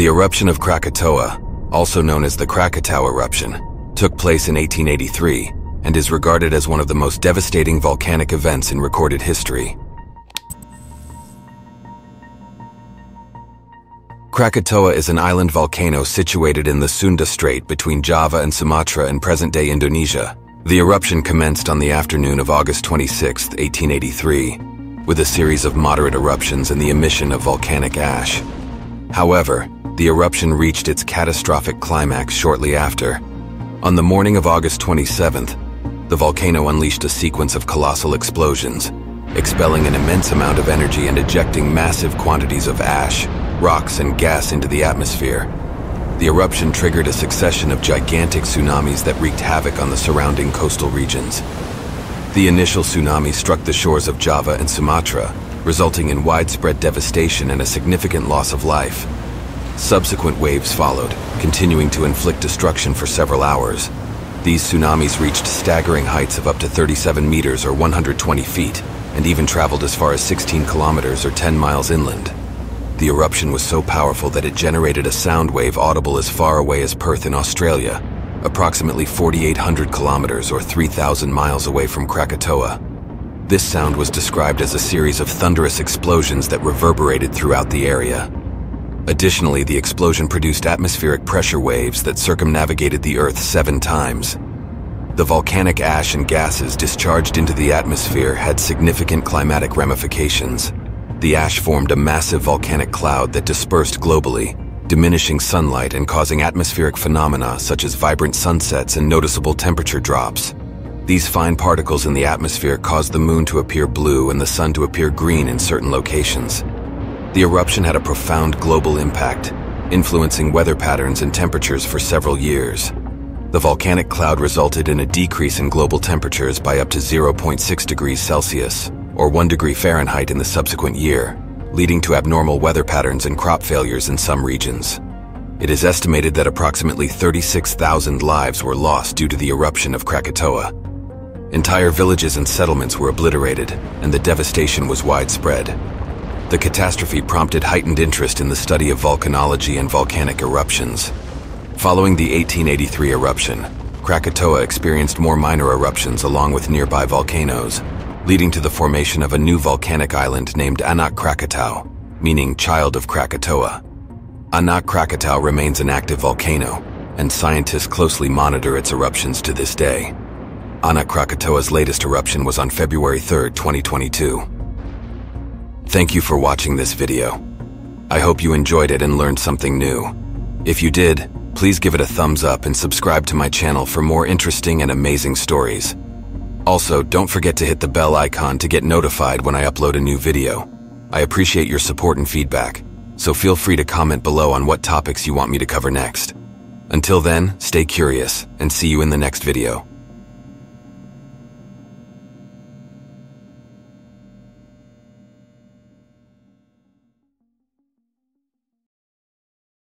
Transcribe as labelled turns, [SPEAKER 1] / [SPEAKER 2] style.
[SPEAKER 1] The eruption of Krakatoa, also known as the Krakatau eruption, took place in 1883 and is regarded as one of the most devastating volcanic events in recorded history. Krakatoa is an island volcano situated in the Sunda Strait between Java and Sumatra in present-day Indonesia. The eruption commenced on the afternoon of August 26, 1883, with a series of moderate eruptions and the emission of volcanic ash. However, the eruption reached its catastrophic climax shortly after. On the morning of August 27th, the volcano unleashed a sequence of colossal explosions, expelling an immense amount of energy and ejecting massive quantities of ash, rocks, and gas into the atmosphere. The eruption triggered a succession of gigantic tsunamis that wreaked havoc on the surrounding coastal regions. The initial tsunami struck the shores of Java and Sumatra, resulting in widespread devastation and a significant loss of life. Subsequent waves followed, continuing to inflict destruction for several hours. These tsunamis reached staggering heights of up to 37 meters or 120 feet, and even traveled as far as 16 kilometers or 10 miles inland. The eruption was so powerful that it generated a sound wave audible as far away as Perth in Australia, approximately 4,800 kilometers or 3,000 miles away from Krakatoa. This sound was described as a series of thunderous explosions that reverberated throughout the area. Additionally, the explosion produced atmospheric pressure waves that circumnavigated the Earth seven times. The volcanic ash and gases discharged into the atmosphere had significant climatic ramifications. The ash formed a massive volcanic cloud that dispersed globally, diminishing sunlight and causing atmospheric phenomena such as vibrant sunsets and noticeable temperature drops. These fine particles in the atmosphere caused the moon to appear blue and the sun to appear green in certain locations. The eruption had a profound global impact, influencing weather patterns and temperatures for several years. The volcanic cloud resulted in a decrease in global temperatures by up to 0.6 degrees Celsius, or 1 degree Fahrenheit in the subsequent year, leading to abnormal weather patterns and crop failures in some regions. It is estimated that approximately 36,000 lives were lost due to the eruption of Krakatoa. Entire villages and settlements were obliterated, and the devastation was widespread. The catastrophe prompted heightened interest in the study of volcanology and volcanic eruptions. Following the 1883 eruption, Krakatoa experienced more minor eruptions along with nearby volcanoes, leading to the formation of a new volcanic island named Anak Krakatau, meaning Child of Krakatoa. Anak Krakatau remains an active volcano, and scientists closely monitor its eruptions to this day. Anak Krakatoa's latest eruption was on February 3, 2022. Thank you for watching this video. I hope you enjoyed it and learned something new. If you did, please give it a thumbs up and subscribe to my channel for more interesting and amazing stories. Also, don't forget to hit the bell icon to get notified when I upload a new video. I appreciate your support and feedback, so feel free to comment below on what topics you want me to cover next. Until then, stay curious, and see you in the next video.